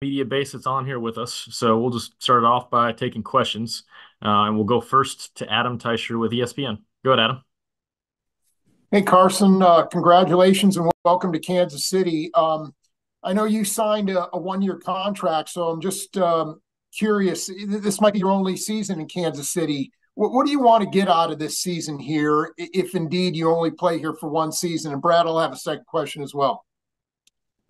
media base that's on here with us. So we'll just start off by taking questions. Uh, and we'll go first to Adam Teicher with ESPN. Go ahead, Adam. Hey, Carson. Uh, congratulations and welcome to Kansas City. Um, I know you signed a, a one year contract, so I'm just um, curious. This might be your only season in Kansas City. What, what, do you want to get out of this season here, if indeed you only play here for one season? And Brad will have a second question as well.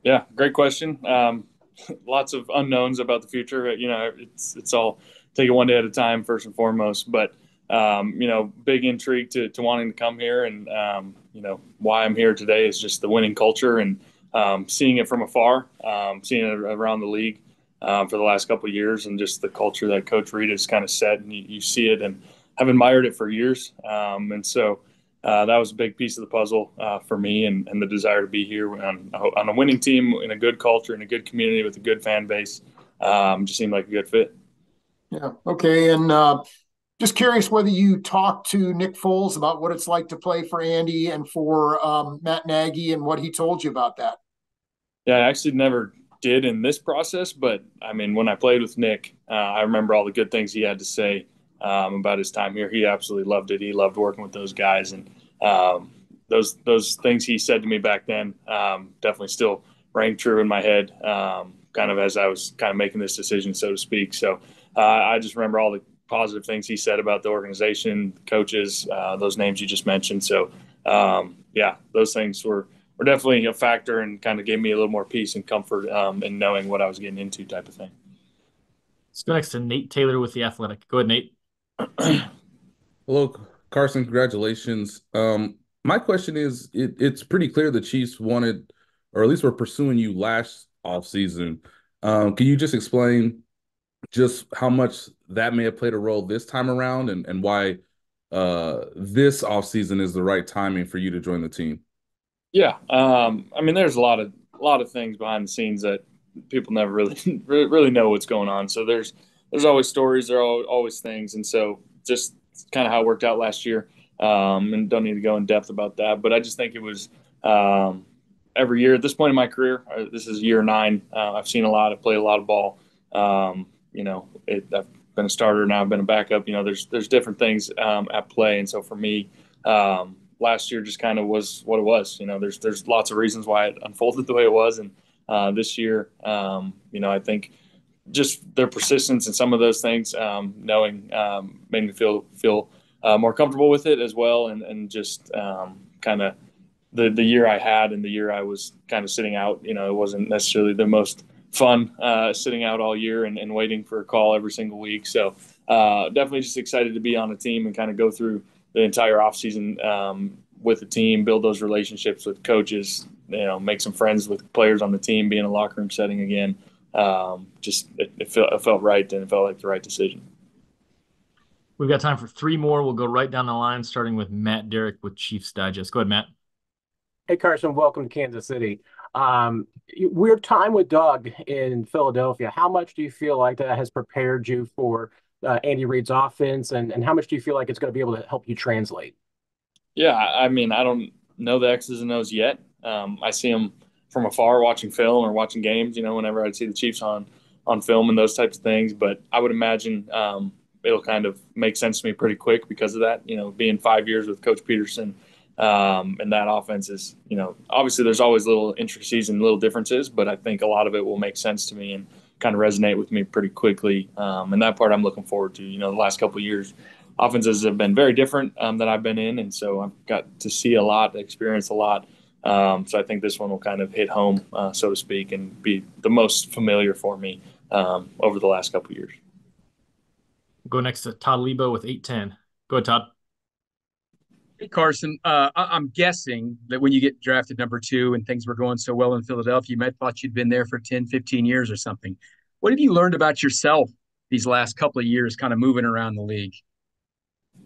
Yeah, great question. Um, lots of unknowns about the future. You know, it's it's all take it one day at a time first and foremost. But um, you know, big intrigue to, to wanting to come here, and um, you know why I'm here today is just the winning culture and um, seeing it from afar, um, seeing it around the league um, for the last couple years, and just the culture that Coach Reid has kind of set, and you, you see it and have admired it for years, um, and so. Uh, that was a big piece of the puzzle uh, for me and, and, the desire to be here on, on, a winning team in a good culture in a good community with a good fan base um, just seemed like a good fit. Yeah okay and uh, just curious whether you talked to nick foles about what it's like to play for andy and for um, matt nagy and what he told you about that? Yeah i actually never did in this process but i mean when i played with nick uh, i remember all the good things he had to say um, about his time here. He absolutely loved it. He loved working with those guys, and um, those those things he said to me back then um, definitely still rang true in my head. Um, kind of as I was kind of making this decision, so to speak. So uh, I just remember all the positive things he said about the organization, coaches, uh, those names you just mentioned. So um, yeah, those things were were definitely a factor and kind of gave me a little more peace and comfort um, in knowing what I was getting into, type of thing. Let's go next to Nate Taylor with the Athletic. Go ahead, Nate. Hello, Carson. Congratulations. Um, my question is: it, it's pretty clear the Chiefs wanted, or at least were pursuing you last offseason. Um, can you just explain just how much that may have played a role this time around, and and why uh, this offseason is the right timing for you to join the team? Yeah, um, I mean, there's a lot of a lot of things behind the scenes that people never really really know what's going on. So there's there's always stories, there are always things, and so just kind of how it worked out last year. Um, and don't need to go in depth about that, but I just think it was um, every year at this point in my career. Uh, this is year nine. Uh, I've seen a lot. I've played a lot of ball. Um, you know, it, I've been a starter now. I've been a backup. You know, there's there's different things um, at play, and so for me, um, last year just kind of was what it was. You know, there's there's lots of reasons why it unfolded the way it was, and uh, this year, um, you know, I think just their persistence and some of those things, um, knowing um, made me feel feel uh, more comfortable with it as well, and and just um, kind of the the year I had and the year I was kind of sitting out. You know, it wasn't necessarily the most fun uh, sitting out all year and, and, waiting for a call every single week. So uh, definitely just excited to be on a team and kind of go through the entire offseason um, with the team, build those relationships with coaches, you know, make some friends with players on the team, be in a locker room setting again um, just it, it, felt, it felt right and it felt like the right decision. We've got time for three more. We'll go right down the line, starting with Matt Derrick with Chiefs Digest. Go ahead, Matt. Hey, Carson. Welcome to Kansas City. Um, weird time with Doug in Philadelphia. How much do you feel like that has prepared you for uh, Andy Reid's offense, and, and how much do you feel like it's going to be able to help you translate? Yeah, I mean, I don't know the X's and O's yet. Um, I see them – from afar watching film or watching games. You know, whenever I'd see the Chiefs on on film and those types of things. But I would imagine um, it'll kind of make sense to me pretty quick because of that. You know, being five years with Coach Pederson Um, and that offense is, you know, obviously there's always little intricacies and little differences, but I think a lot of it will make sense to me and kind of resonate with me pretty quickly. Um, and that part I'm looking forward to. You know, the last couple years, offenses have been very different um, that I've been in, and so I've got to see a lot, experience a lot, um, so I think this one will kind of hit home, uh, so to speak, and be the most familiar for me um, over the last couple years. We'll go next to Todd Leabo with 810. Go ahead, Todd. Hey, Carson. Uh, I- am guessing that when you get drafted number two and things were going so well in Philadelphia, you might have thought you'd been there for 10, 15 years or something. What have you learned about yourself these last couple of years, kind of moving around the league?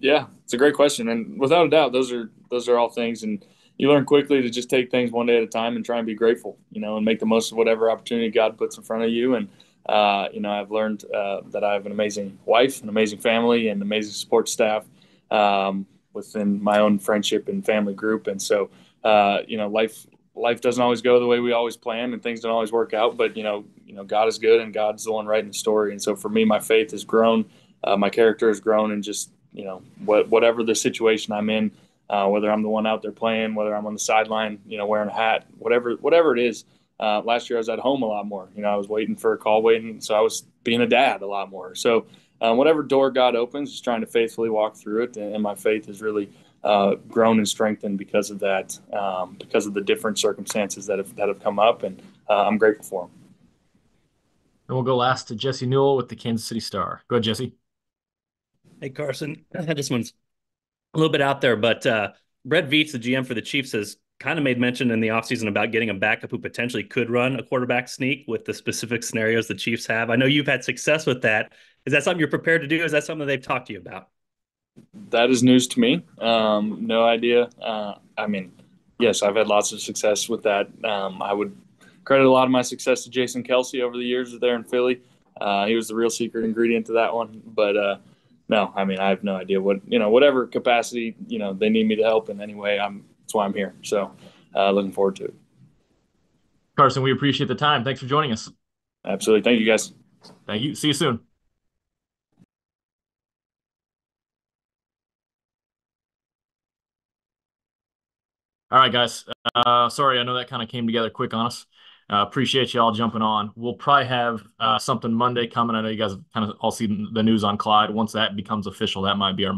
Yeah, it's a great question, and without a doubt, those are those are all things and – you learn quickly to just take things one day at a time and try and be grateful, you know, and make the most of whatever opportunity God puts in front of you. And, uh, you know, I've learned uh, that I have an amazing wife, an amazing family, and amazing support staff um, within my own friendship and family group. And so, uh, you know, life life doesn't always go the way we always plan, and things don't always work out. But you know, you know, God is good, and God's the one writing the story. And so for me, my faith has grown, uh, my character has grown, and just you know, what, whatever the situation I'm in, uh, whether I'm the one out there playing, whether I'm on the sideline, you know, wearing a hat, whatever, whatever it is. Uh, last year I was at home a lot more. You know, I was waiting for a call, waiting, so I was being a dad a lot more. So um, whatever door God opens, just trying to faithfully walk through it, and, and my faith has really uh, grown and strengthened because of that, um, because of the different circumstances that have that have come up, and uh, I'm grateful for them. And we'll go last to Jesse Newell with the Kansas City Star. Go ahead, Jesse. Hey, Carson. This one's a little bit out there, but uh, Brett Veach, the GM for the Chiefs, has kind of made mention in the offseason about getting a backup who potentially could run a quarterback sneak with the specific scenarios the Chiefs have. I know you've had success with that. Is that something you're prepared to do? Is that something they've talked to you about? That is news to me. Um, no idea. Uh, I mean, yes, I've had lots of success with that. Um, I would credit a lot of my success to Jason Kelce over the years there in Philly. Uh, he was the real secret ingredient to that one. But uh, no, I mean, I have no idea what you know, whatever capacity you know they need me to help in any way. I'm that's why I'm here. So, uh, looking forward to it. Carson, we appreciate the time. Thanks for joining us. Absolutely. Thank you, guys. Thank you. See you soon. All right, guys. Uh, sorry, I know that kind of came together quick on us. Uh, appreciate you all jumping on. We'll probably have uh, something Monday coming. I know you guys kind of all seen the news on Clyde. Once that becomes official, that might be our